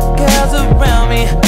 the girls around me.